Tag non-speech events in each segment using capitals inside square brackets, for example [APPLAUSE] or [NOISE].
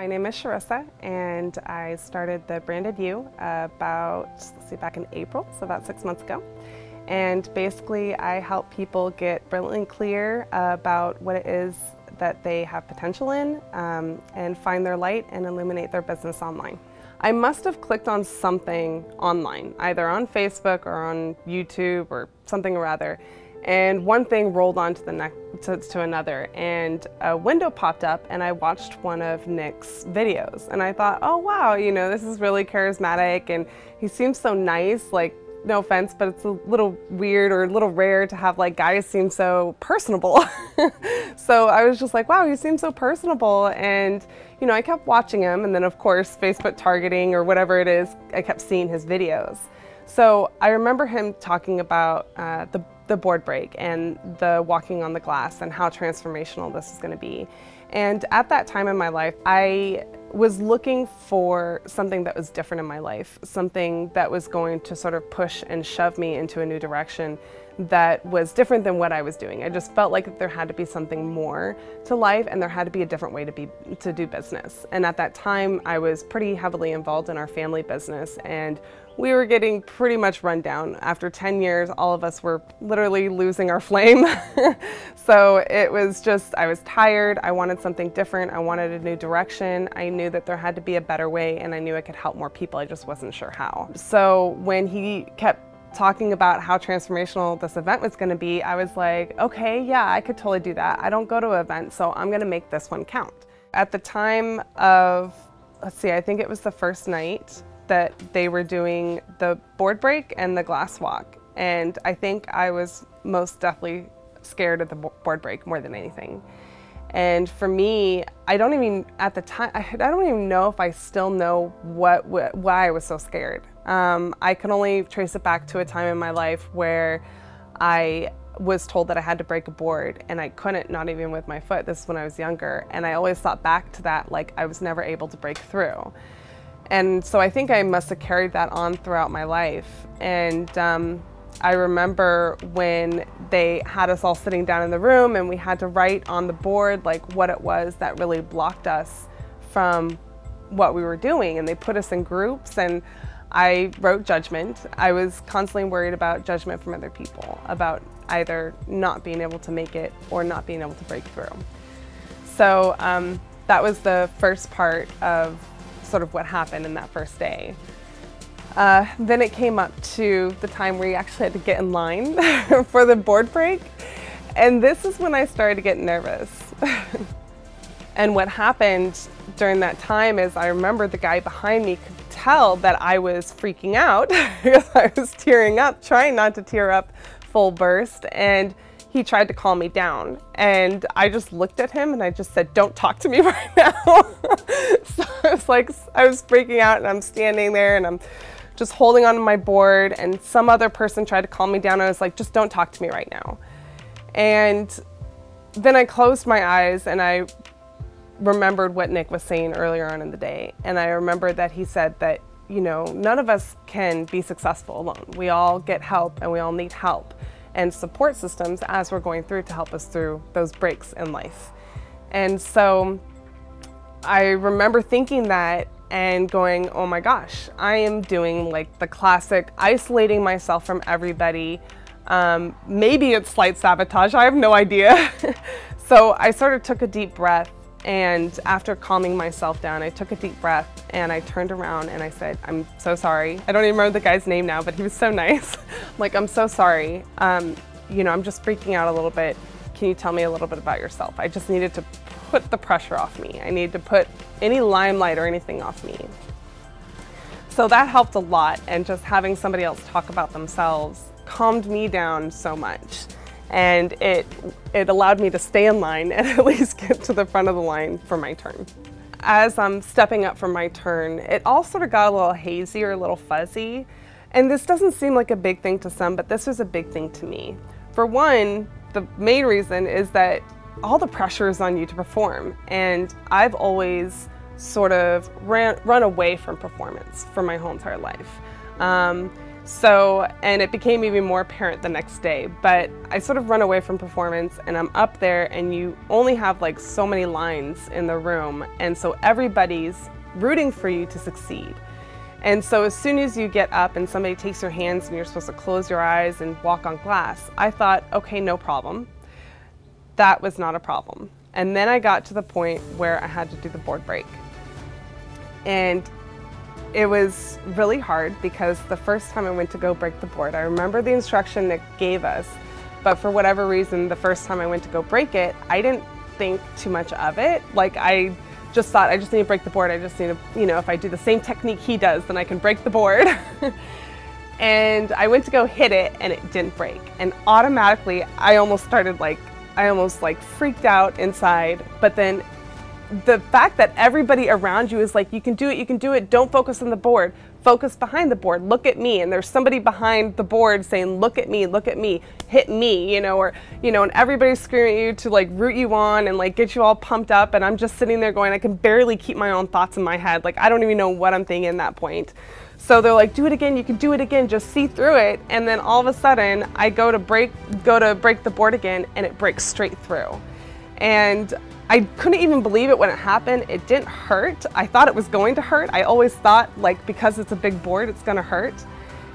My name is Charissa, and I started the Branded You about, let's see, back in April, so about six months ago. And basically, I help people get brilliantly clear about what it is that they have potential in um, and find their light and illuminate their business online. I must have clicked on something online, either on Facebook or on YouTube or something or other, and one thing rolled on to the next to, to, another and a window popped up and I watched one of Nick's videos and I thought, oh wow, you know, this is really charismatic and he seems so nice, like no offense, but it's a little weird or a little rare to have like guys seem so personable. [LAUGHS] so I was just like, wow, he seems so personable. And, you know, I kept watching him. And then, of course, Facebook targeting or whatever it is, I kept seeing his videos. So I remember him talking about uh, the the board break and the walking on the glass and how transformational this is going to be. And at that time in my life, I was looking for something that was different in my life, something that was going to sort of push and shove me into a new direction that was different than what I was doing. I just felt like there had to be something more to life and there had to be a different way to be to do business. And at that time I was pretty heavily involved in our family business and we were getting pretty much run down. After 10 years, all of us were literally losing our flame. [LAUGHS] so it was just, I was tired. I wanted something different. I wanted a new direction. I knew that there had to be a better way and I knew I could help more people. I just wasn't sure how. So when he kept talking about how transformational this event was going to be, I was like, okay, yeah, I could totally do that. I don't go to events, so I'm going to make this one count. At the time of, let's see, I think it was the first night, that they were doing the board break and the glass walk. And I think I was most definitely scared of the board break more than anything. And for me, I don't even, at the time, I don't even know if I still know what, why I was so scared. Um, I can only trace it back to a time in my life where I was told that I had to break a board and I couldn't, not even with my foot. This is when I was younger. And I always thought back to that like I was never able to break through. And so I think I must have carried that on throughout my life. And um, I remember when they had us all sitting down in the room and we had to write on the board like what it was that really blocked us from what we were doing. And they put us in groups and I wrote judgment. I was constantly worried about judgment from other people, about either not being able to make it or not being able to break through. So um, that was the first part of sort of what happened in that first day. Uh, then it came up to the time where you actually had to get in line [LAUGHS] for the board break. And this is when I started to get nervous. [LAUGHS] and what happened during that time is I remember the guy behind me could tell that I was freaking out [LAUGHS] because I was tearing up, trying not to tear up full burst. And he tried to calm me down. And I just looked at him and I just said, don't talk to me [LAUGHS] right now. [LAUGHS] so I was like, I was freaking out and I'm standing there and I'm just holding onto my board and some other person tried to calm me down. I was like, just don't talk to me right now. And then I closed my eyes and I remembered what Nick was saying earlier on in the day. And I remembered that he said that, you know, none of us can be successful alone. We all get help and we all need help and support systems as we're going through to help us through those breaks in life. And so I remember thinking that and going, oh my gosh, I am doing like the classic isolating myself from everybody. Um, maybe it's slight sabotage, I have no idea. [LAUGHS] so I sort of took a deep breath and after calming myself down, I took a deep breath and I turned around and I said, I'm so sorry. I don't even remember the guy's name now, but he was so [LAUGHS] nice. I'm like, I'm so sorry. Um, you know, I'm just freaking out a little bit. Can you tell me a little bit about yourself? I just needed to put the pressure off me. I needed to put any limelight or anything off me. So that helped a lot and just having somebody else talk about themselves calmed me down so much and it, it allowed me to stay in line [LAUGHS] and at least get to the front of the line for my turn. As I'm stepping up for my turn, it all sort of got a little hazy or a little fuzzy. And this doesn't seem like a big thing to some, but this was a big thing to me. For one, the main reason is that all the pressure is on you to perform. And I've always sort of ran, run away from performance for my whole entire life. Um, So, and it became even more apparent the next day. But I sort of run away from performance and I'm up there and you only have like so many lines in the room. And so everybody's rooting for you to succeed. And so as soon as you get up and somebody takes your hands and you're supposed to close your eyes and walk on glass, I thought, okay, no problem. That was not a problem. And then I got to the point where I had to do the board break. And it was really hard because the first time I went to go break the board, I remember the instruction Nick gave us, but for whatever reason, the first time I went to go break it, I didn't think too much of it. Like I just thought I just need to break the board. I just need to, you know, if I do the same technique he does, then I can break the board. [LAUGHS] and I went to go hit it and it didn't break. And automatically I almost started like, I almost like freaked out inside. But then the fact that everybody around you is like, you can do it, you can do it, don't focus on the board, focus behind the board, look at me. And there's somebody behind the board saying, look at me, look at me, hit me, you know, or, you know, and everybody's screaming at you to like root you on and like get you all pumped up. And I'm just sitting there going, I can barely keep my own thoughts in my head. Like, I don't even know what I'm thinking at that point. So they're like, do it again, you can do it again, just see through it. And then all of a sudden I go to break, go to break the board again and it breaks straight through. And I couldn't even believe it when it happened. It didn't hurt. I thought it was going to hurt. I always thought like because it's a big board, it's gonna hurt.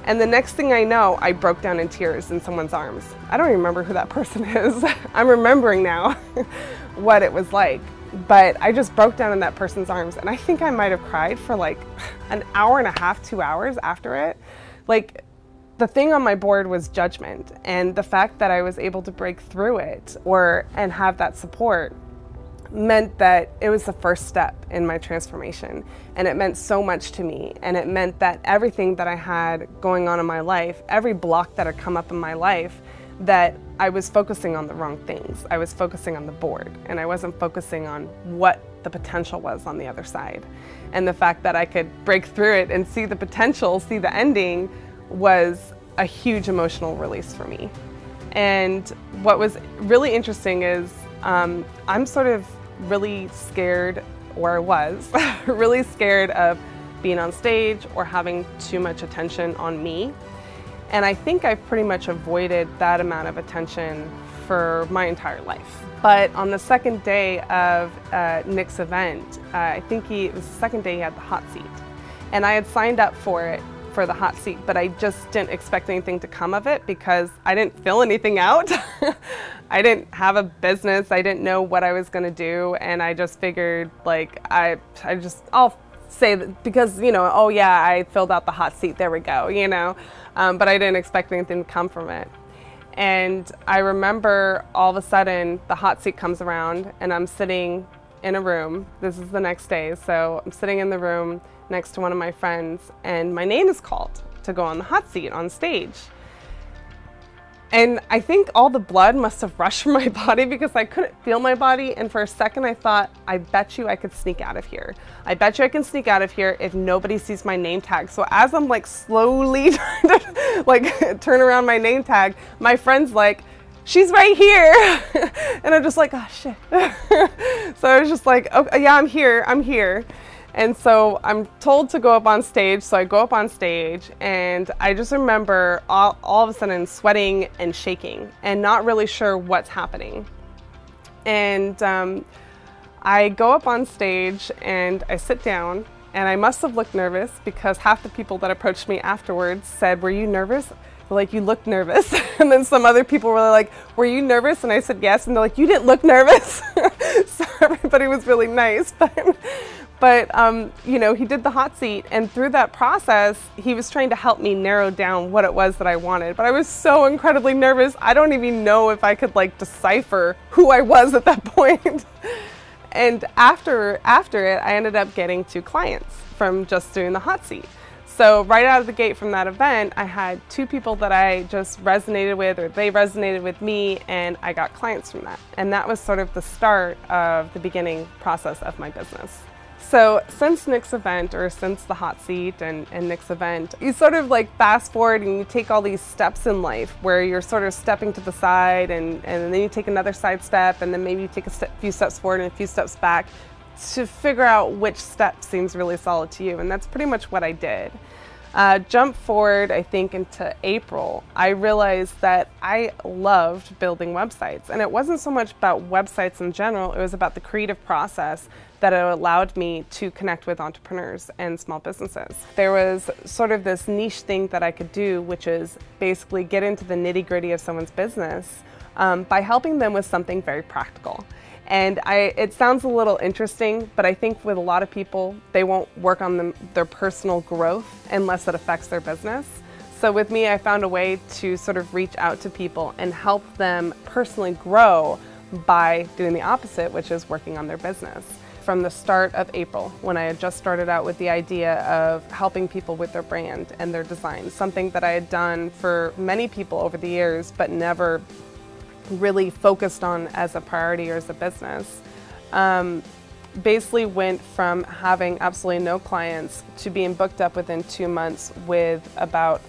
And the next thing I know, I broke down in tears in someone's arms. I don't remember who that [LAUGHS] person is. I'm remembering now [LAUGHS] what it was like. But I just broke down in that person's arms and I think I might have cried for like an hour and a half, two hours after it. Like the thing on my board was judgment and the fact that I was able to break through it or and have that support meant that it was the first step in my transformation. And it meant so much to me. And it meant that everything that I had going on in my life, every block that had come up in my life, that I was focusing on the wrong things. I was focusing on the board and I wasn't focusing on what the potential was on the other side. And the fact that I could break through it and see the potential, see the ending, was a huge emotional release for me. And what was really interesting is um, I'm sort of really scared, or I was, [LAUGHS] really scared of being on stage or having too much attention on me. And I think I've pretty much avoided that amount of attention for my entire life. But on the second day of uh, Nick's event, uh, I think he, it was the second day he had the hot seat. And I had signed up for it for the hot seat, but I just didn't expect anything to come of it because I didn't fill anything out. [LAUGHS] I didn't have a business. I didn't know what I was going to do. And I just figured like, I, I just, I'll say that because, you know, oh yeah, I filled out the hot seat. There we go, you know, um, but I didn't expect anything to come from it. And I remember all of a sudden the hot seat comes around and I'm sitting in a room. This is the next day. So I'm sitting in the room next to one of my friends and my name is called to go on the hot seat on stage. And I think all the blood must have rushed from my [LAUGHS] body because I couldn't feel my body. And for a second, I thought, I bet you I could sneak out of here. I bet you I can sneak out of here if nobody sees my name tag. So as I'm like slowly [LAUGHS] like [LAUGHS] turn around my name tag, my friend's like, she's right here. [LAUGHS] and I'm just like, oh shit. [LAUGHS] so I was just like, okay, yeah, I'm here, I'm here. And so I'm told to go up on stage. So I go up on stage and I just remember all, all of a sudden sweating and shaking and not really sure what's happening. And um, I go up on stage and I sit down and I must have looked nervous because half the people that approached me afterwards said, were you nervous? They're like, you look nervous. [LAUGHS] and then some other people were like, were you nervous? And I said, yes. And they're like, you didn't look nervous. [LAUGHS] so everybody was really nice. [LAUGHS] But, but, um, you know, he did the hot seat, and through that process, he was trying to help me narrow down what it was that I wanted. But I was so incredibly nervous, I don't even know if I could like decipher who I was at that point. and after, after it, I ended up getting two clients from just doing the hot seat. So right out of the gate from that event, I had two people that I just resonated with or they resonated with me and I got clients from that. And that was sort of the start of the beginning process of my business. So since Nick's event or since the hot seat and, and Nick's event, you sort of like fast forward and you take all these steps in life where you're sort of stepping to the side and, and then you take another side step and then maybe you take a step, few steps forward and a few steps back to figure out which step seems really solid to you. And that's pretty much what I did. Uh, jump forward, I think, into April, I realized that I loved building websites. And it wasn't so much about websites in general, it was about the creative process that it allowed me to connect with entrepreneurs and small businesses. There was sort of this niche thing that I could do, which is basically get into the nitty gritty of someone's business um, by helping them with something very practical. And I, it sounds a little interesting, but I think with a lot of people, they won't work on them, their personal growth unless it affects their business. So with me, I found a way to sort of reach out to people and help them personally grow by doing the opposite, which is working on their business. From the start of April, when I had just started out with the idea of helping people with their brand and their design, something that I had done for many people over the years, but never really focused on as a priority or as a business. Um, basically went from having absolutely no clients to being booked up within two months with about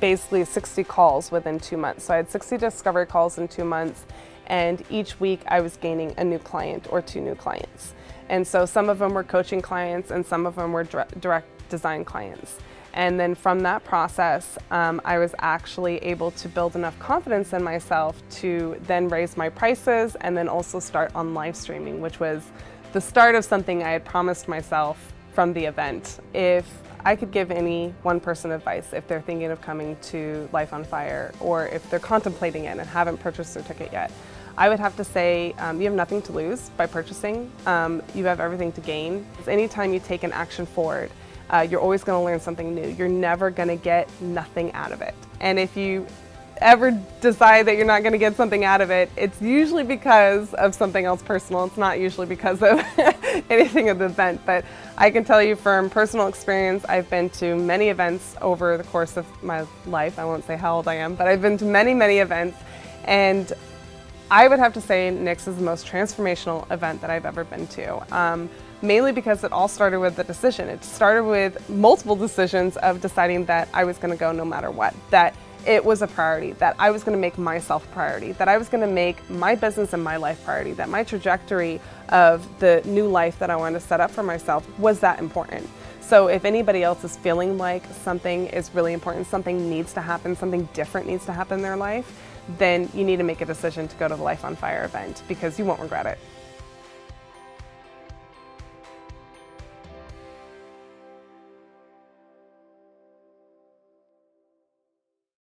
basically 60 calls within two months. So I had 60 discovery calls in two months and each week I was gaining a new client or two new clients. And so some of them were coaching clients and some of them were direct design clients. And then from that process, um, I was actually able to build enough confidence in myself to then raise my prices and then also start on live streaming, which was the start of something I had promised myself from the event. If I could give any one person advice if they're thinking of coming to Life on Fire or if they're contemplating it and haven't purchased their ticket yet, I would have to say um, you have nothing to lose by purchasing. Um, you have everything to gain. Anytime you take an action forward, uh, you're always going to learn something new. You're never going to get nothing out of it. And if you ever decide that you're not going to get something out of it, it's usually because of something else personal. It's not usually because of [LAUGHS] anything of the event. But I can tell you from personal experience, I've been to many events over the course of my life. I won't say how old I am, but I've been to many, many events. And I would have to say Nick's is the most transformational event that I've ever been to. Um, mainly because it all started with the decision. It started with multiple decisions of deciding that I was going to go no matter what, that it was a priority, that I was going to make myself a priority, that I was going to make my business and my life priority, that my trajectory of the new life that I wanted to set up for myself was that important. So if anybody else is feeling like something is really important, something needs to happen, something different needs to happen in their life, then you need to make a decision to go to the Life on Fire event because you won't regret it.